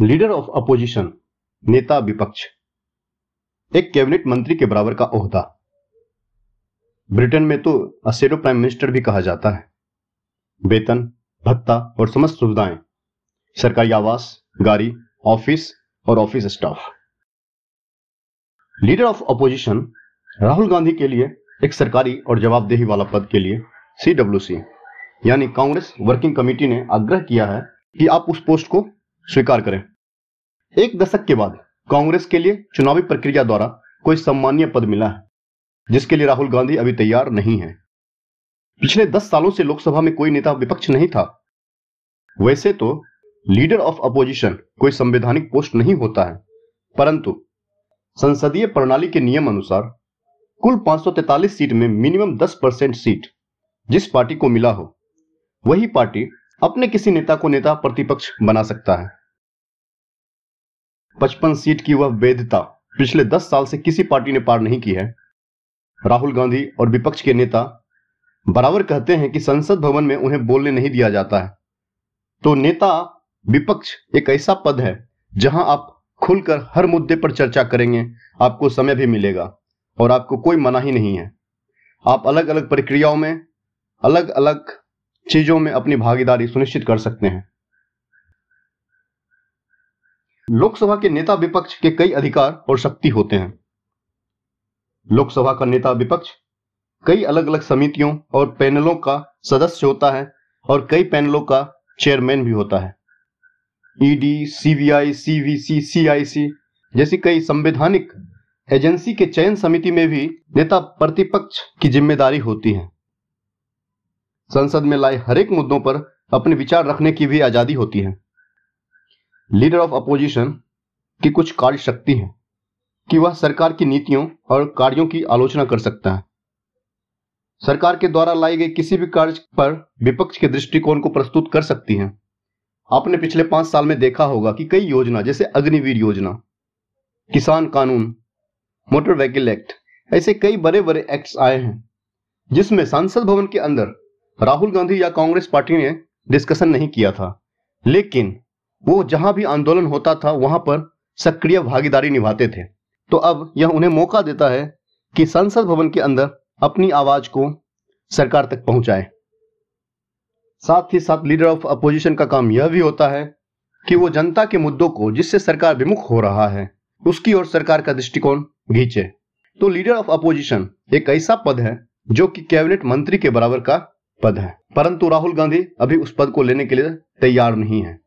Leader of opposition, नेता विपक्ष। एक कैबिनेट मंत्री के बराबर का ओहदा। ब्रिटेन में तो असेडो प्राइम मिनिस्टर भी कहा जाता है। वेतन, भत्ता और समस्त सुविधाएँ, सरकारी आवास, गाड़ी, ऑफ़िस और office staff. Leader of opposition, Rahul Gandhi के लिए एक सरकारी और जवाबदेही वाला पद के लिए सीडब्ल्यूसी यानी कांग्रेस वर्किंग कमेटी ने आग्रह किया है कि आप उस पोस्ट को स्वीकार करें। एक दशक के बाद कांग्रेस के लिए चुनावी प्रक्रिया द्वारा कोई सम्मानीय पद मिला है, जिसके लिए राहुल गांधी अभी तैयार नहीं है। पिछले दस सालों से लोकसभा में कोई नेता विपक्ष नहीं था। वैसे तो लीडर ऑफ़ अपोजिशन कोई संवैधानिक पोस्ट नहीं होता है, परंतु संसदीय प्रणाली के नियम अनुसार कुल 543 सीट में मिनिमम 10 परसेंट सीट जिस पार्टी को मिला हो, वही पार्टी अपने किसी नेता को नेता प्रतिपक्ष बना सकता है। 55 सीट की वह वैधता पिछले 10 साल से किसी पार्टी ने पार नहीं की है। राहुल गांधी और विपक्ष के नेता बराबर कहते हैं कि संसद भवन में उन्हें बोलने नहीं दिया जाता है। तो नेता विपक्ष एक ऐसा पद है जहाँ आप खुलकर हर मुद्दे पर चर्चा करेंगे, आपको समय भी मिलेगा और आपको कोई मना ही नहीं है। आप अलग अलग प्रक्रियाओं में अलग अलग चीज़ों में अपनी भागीदारी सुनिश्चित कर सकते हैं। लोकसभा के नेता विपक्ष के कई अधिकार और शक्ति होते हैं। लोकसभा का नेता विपक्ष कई अलग अलग समितियों और पैनलों का सदस्य होता है और कई पैनलों का चेयरमैन भी होता है। ईडी सीबीआई सीवीसी सीआईसी जैसी कई संवैधानिक एजेंसी के चयन समिति में भी नेता प्रतिपक्ष की ज़िम्मेदारी होती है। संसद में लाए हरेक मुद्दों पर अपने विचार रखने की भी आज़ादी होती है। लीडर ऑफ़ अपोजिशन की कुछ कार्य शक्ति है, कि वह सरकार की नीतियों और कार्यों की आलोचना कर सकता है। सरकार के द्वारा लाई गई किसी भी कार्य पर विपक्ष के दृष्टिकोण को प्रस्तुत कर सकती है। आपने पिछले पाँच साल में देखा होगा कि कई योजना, जैसे अग्निवीर योजना, किसान कानून, मोटर व्हीकल एक्ट, ऐसे कई बड़े बड़े एक्ट आए हैं, जिसमें सांसद भवन के अंदर राहुल गांधी या कांग्रेस पार्टी ने डिस्कशन नहीं किया था। लेकिन वो जहाँ भी आंदोलन होता था, वहाँ पर सक्रिय भागीदारी निभाते थे। तो अब यह उन्हें मौका देता है कि संसद भवन के अंदर अपनी आवाज़ को सरकार तक पहुँचाए। साथ ही साथ लीडर ऑफ़ अपोजिशन का काम यह भी होता है कि वो जनता के मुद्दों को, जिससे सरकार विमुख हो रहा है, उसकी ओर सरकार का दृष्टिकोण घींचे तो लीडर ऑफ़ अपोजिशन एक ऐसा पद है जो कि कैबिनेट मंत्री के बराबर का पद है। परंतु राहुल गांधी अभी उस पद को लेने के लिए तैयार नहीं है।